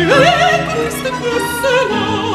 et triste que cela